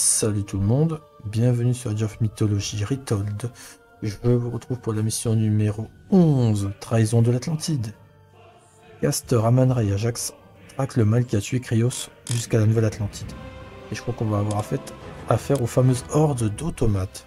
Salut tout le monde, bienvenue sur Age of Mythology Retold. Je vous retrouve pour la mission numéro 11, Trahison de l'Atlantide. Castor, Amanra et Ajax traquent le mal qui a tué Krios jusqu'à la Nouvelle Atlantide. Et je crois qu'on va avoir affaire aux fameuses hordes d'automates.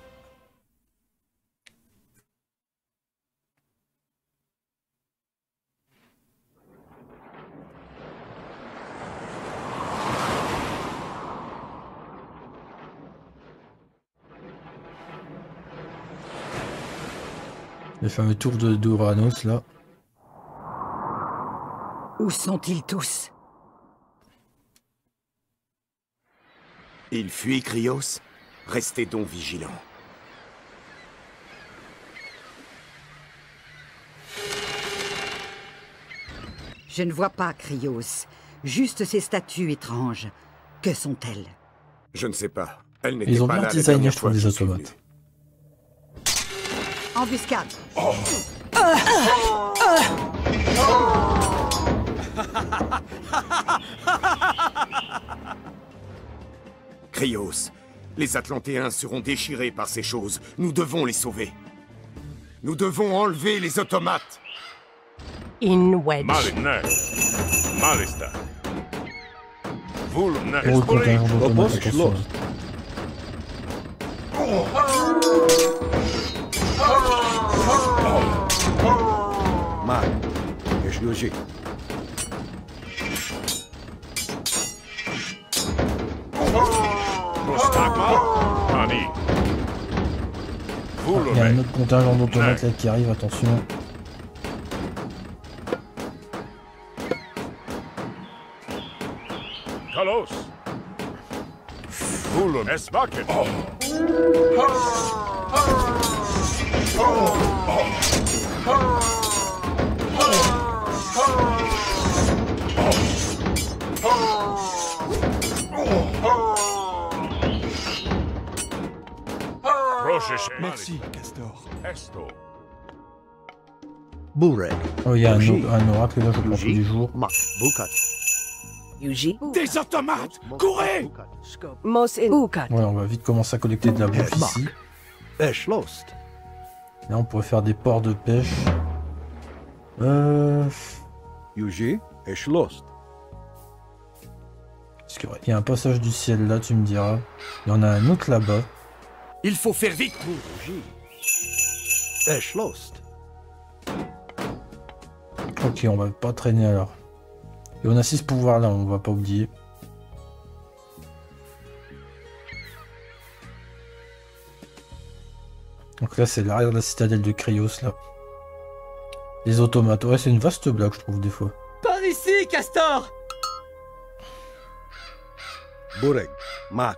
Les fameux tours de d'Uranos là. Où sont-ils tous? Ils fuient Krios Restez donc vigilants. Je ne vois pas Krios, juste ces statues étranges. Que sont-elles? Je ne sais pas. Elles n'étaient Ils ont pas bien là la designé, je trouve, les que Embuscade venu. Krios, les Atlantéens seront déchirés par ces choses. Nous devons les sauver. Nous devons enlever les automates. In wedge. Malista. Il y a un autre contingent d'automates là qui arrive, attention. Kalos. Vulner. Esvaken. Roches. Merci, Castor. Esto. Burek. Oh, il y a un, un oracle là, je prends tous les jours. Mark. Bukat. Yuji. Des automates Courez Mos in Ukat. Ouais, on va vite commencer à collecter de la bouffe ici. Lost. Là, on pourrait faire des ports de pêche. Euh... Yuji, ești lost. Parce qu'il y a un passage du ciel là, tu me diras. Il y en a un autre là-bas. Il faut faire vite. Ok, on va pas traîner alors. Et on a 6 pouvoirs là, on va pas oublier. Donc là, c'est l'arrière de la citadelle de Krios là. Les automates. Ouais, c'est une vaste blague, je trouve, des fois. Par ici, Castor Burek. Mark.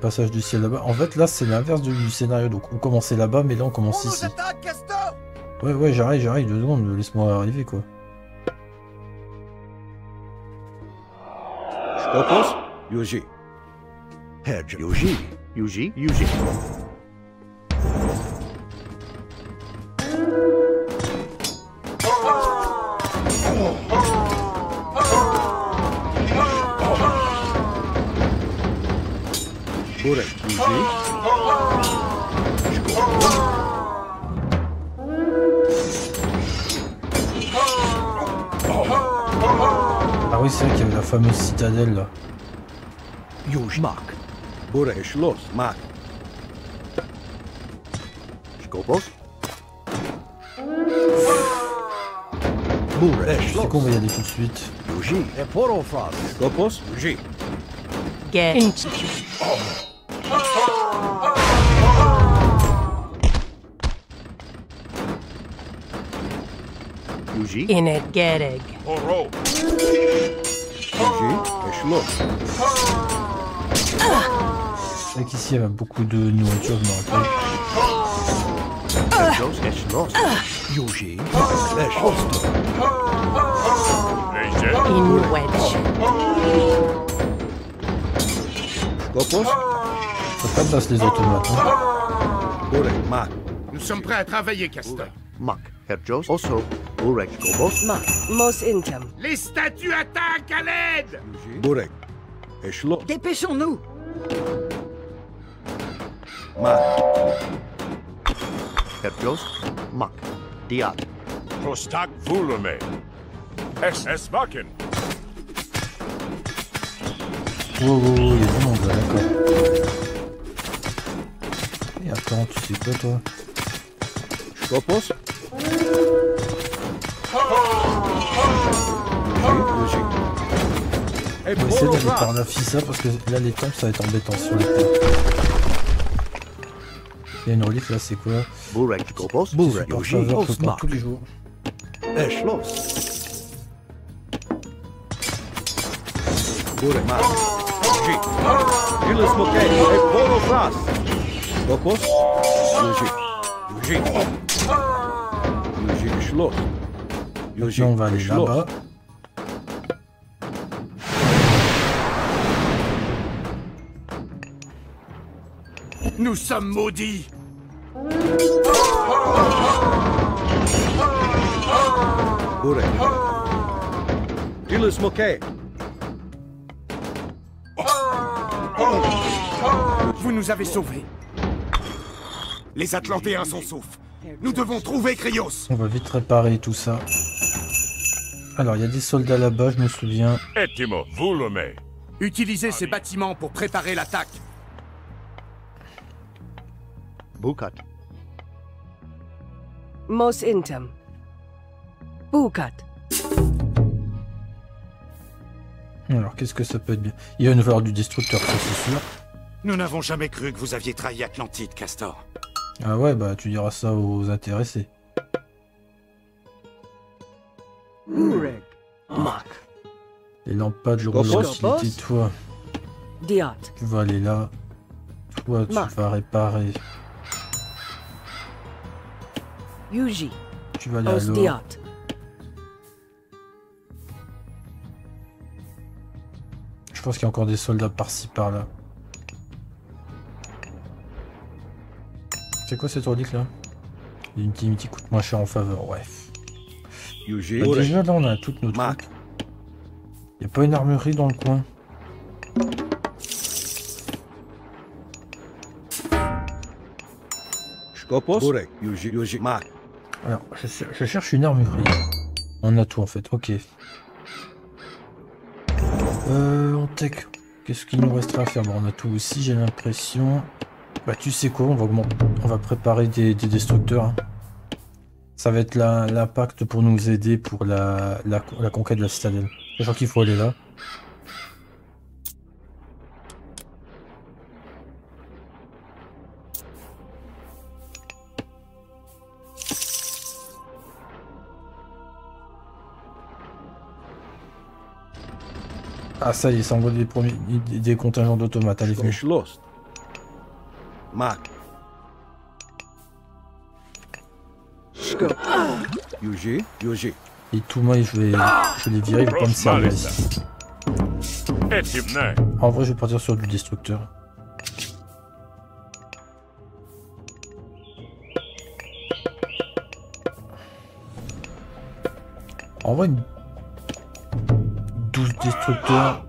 Passage du ciel là-bas. En fait, là, c'est l'inverse du, du scénario. Donc, on commençait là-bas, mais là, on commence ici. Ouais, ouais, j'arrive, j'arrive. Deux secondes, laisse-moi arriver, quoi. Hedge. Yuji. Yuji. Ah oui, c'est vrai qu'il y avait la fameuse citadelle là. Burek. Ești lost. Mark. Skopos. Burek. Ești C'est lost. qu'on va y aller tout de suite. Yuji. Eporofras. Skopos. Yuji. Get in. Yuji. In it. Gereg. Yuji. Ești lost. C'est vrai qu'ici, il y avait beaucoup de nourriture, je me rappelle. Yuji. Skopos. Pas de place les automates. Hein. Nous sommes prêts à travailler, Castor. Mak, Herjos, Oso, Burek, Gobos, Mak. Mos Intem. Les statues attaquent à l'aide Burek. Eshlo. Dépêchons-nous Mak. Herjos, Mak, Diat, Prostak Vulume. Es Esmaken. Wow, wow, il d'accord. Et attends, tu sais quoi toi Skopos. Yuji. Et On va essayer d'aller par la FISA parce que là les tombes ça va être embêtant sur les terres. Il y a une relique là, c'est quoi super Yuji, faveur, faut Osmak. prendre tous les jours. Eshlos. Burek, Mak. Yuji. Gilles Mokay. Et Borofras. Skopos. On va aller là-bas. Nous sommes maudits Burek. Gilles Mokay. Vous nous avez sauvés. Les Atlantéens sont saufs. Nous devons trouver Krios. On va vite réparer tout ça. Alors il y a des soldats là-bas, je me souviens. Etimo Vulume. Utilisez ces bâtiments pour préparer l'attaque. Bukat, Mos Intem. Bukat. Alors qu'est-ce que ça peut être bien? Il va nous falloir du destructeur, ça c'est sûr. Nous n'avons jamais cru que vous aviez trahi Atlantide, Castor. Ah ouais, bah tu diras ça aux intéressés. Mak. Les lampades, je Scopos. utilité, toi, Diat. tu vas aller là. Toi, tu vas réparer. Yuji. Tu vas aller à l'eau. Diat. Je pense qu'il y a encore des soldats par-ci par-là. C'est quoi cette relique là L'Intimity coûte moins cher en faveur, ouais. Yuji. Bah, déjà là on a toutes nos trucs. Y a pas une armurerie dans le coin. Alors, je, je cherche une armurerie. On a tout en fait, ok. Euh, en tech, qu'est-ce qu'il nous restera à faire? Bon, on a tout aussi, j'ai l'impression. Bah, tu sais quoi, on va, augmenter- on va préparer des, des destructeurs. hein. Ça va être la- l'impact pour nous aider pour la, la, la conquête de la citadelle. Je crois qu'il faut aller là. Ah ça y est, ça envoie des, premiers, des, des contingents d'automates. Allez, venez. Mak. Yuji. Yuji. Et tout moi, je vais, je vais les virer, ils vont pas me servir ici. En vrai, je vais partir sur du destructeur. En vrai, une 12 destructeurs.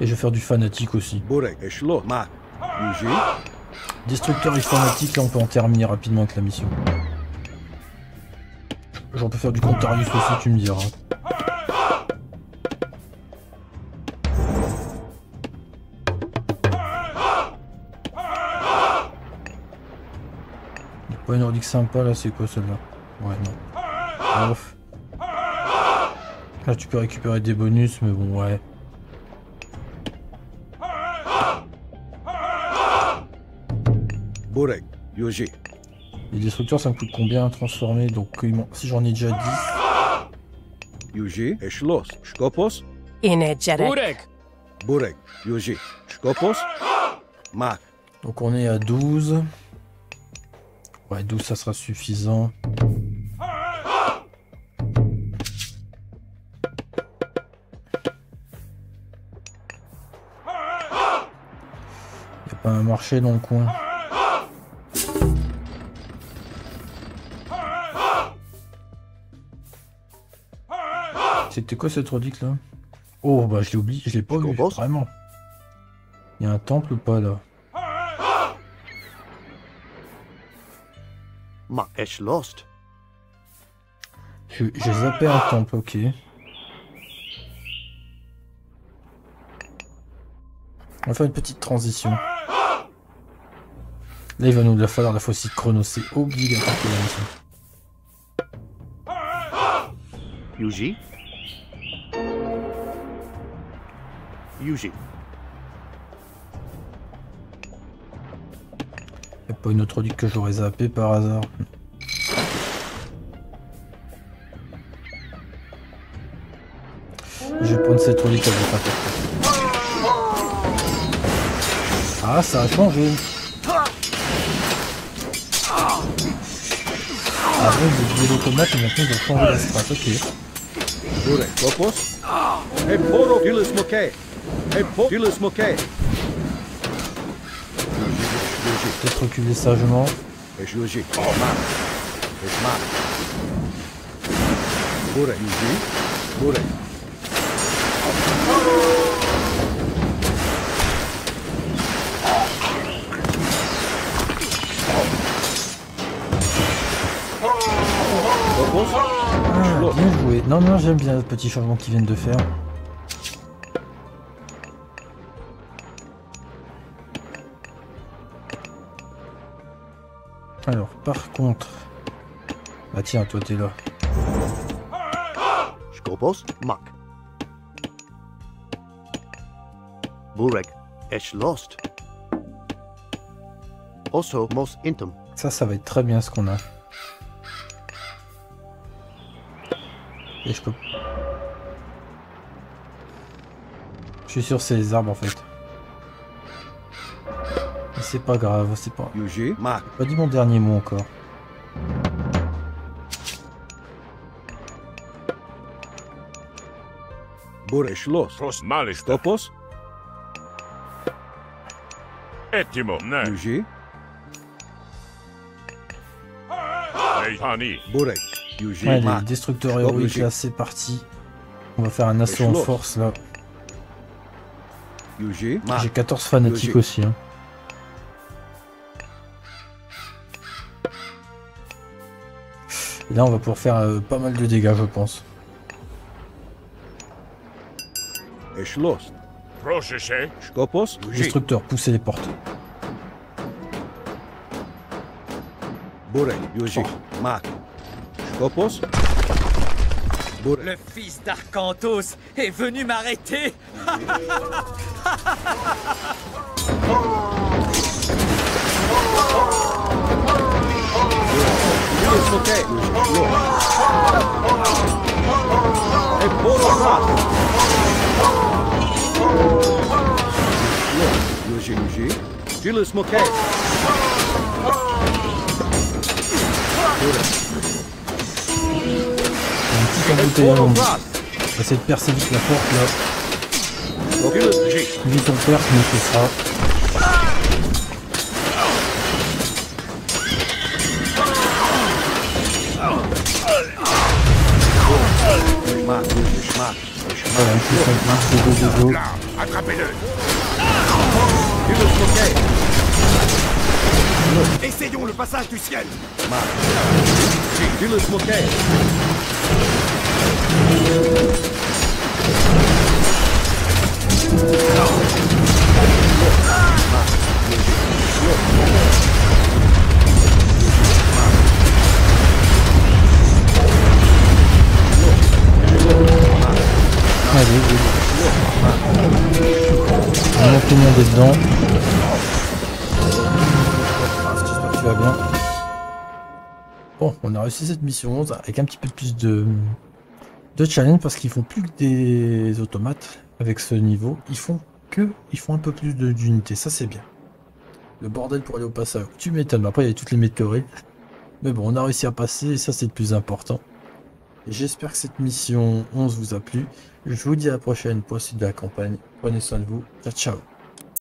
Et je vais faire du fanatique aussi. Destructeur et fanatique, là on peut en terminer rapidement avec la mission. J'en peux faire du Contarius aussi, tu me diras. Y'a pas une nordique sympa là, c'est quoi celle-là? Ouais, non. Ouf. Là tu peux récupérer des bonus, mais bon, ouais. Burek. Yuji. Les destructeurs ça me coûte combien à transformer Donc si j'en ai déjà 10, Yuji. Eshlos. Skopos. Energetic. Burek. Yuji. Skopos. Mak. Donc on est à 12. Ouais, 12 ça sera suffisant. un marché dans le coin. C'était quoi cette relique là? Oh bah je l'ai oublié, je l'ai pas vu, vraiment. Il y a un temple ou pas là? Mark Esh lost. Je- J'ai zappé un temple, ok. On va faire une petite transition. Là il va nous falloir la faucille chrono, c'est obligatoire la mission. Yuji? Yuji. Y'a pas une autre relique que j'aurais zappé par hasard. Je vais prendre cette relique avec la tête. Ah, ça a changé. Avant, j'ai oublié l'automate et maintenant ils ont changé la strat. Ok. Burek Gopos. Hey, Poro Gilles Moke. Hey, Po Gilles Moke. Peut-être reculer sagement. Yuji. Mark. Esh Mark. Burek Yuji. Burek. Gopos. Ah, bien joué. Non, non, j'aime bien le petit changement qu'ils viennent de faire. Alors, par contre... Ah tiens, toi t'es là. Skobos. Burek. Esh lost. Also, most intim. Ça, ça va être très bien ce qu'on a. Et je peux... Je suis c'est les arbres en fait. C'est pas grave, c'est pas... Yuji. Mark. J'ai pas dit mon dernier mot encore. Skopos. Etimo. Yuji. Héroïque Luigi. là, c'est parti. On va faire un assaut en force là. Yuji. Mark. J'ai 14 fanatiques aussi. hein. Là, on va pouvoir faire euh, pas mal de dégâts, je pense. Destructeur, poussez les portes. Burek. Le fils d'Arcantos est venu m'arrêter Gilles Moke. Yuji. Hey, Poro Mark. Yuji. Yuji. Gilles Moke. Un petit va essayer de percer vite la porte là. Yuji. Vite on perce, mieux ce sera. 5 marche, attrapez-le. Gilles Moke. Essayons le passage du ciel Gilles Moke. Allez, go. Vraiment tout le monde dedans. Tu vas bien. Bon, on a réussi cette mission 11 avec un petit peu plus de, challenge parce qu'ils font plus que des automates avec ce niveau. Ils font que, ils font un peu plus d'unités, ça c'est bien. Le bordel pour aller au passage. Tu m'étonnes, après il y a toutes les météorites. Mais bon, on a réussi à passer ça c'est le plus important. J'espère que cette mission 11 vous a plu. Je vous dis à la prochaine pour la suite de la campagne. Prenez soin de vous. Ciao, ciao.